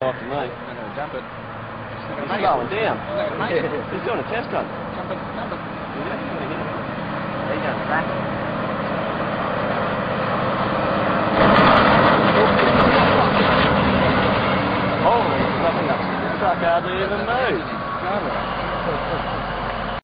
off tonight. I'm going to jump it. He's slowing down. He's doing a test run. Jump it, jump it. There you go, back. Holy, fucking up. This truck hardly even moves.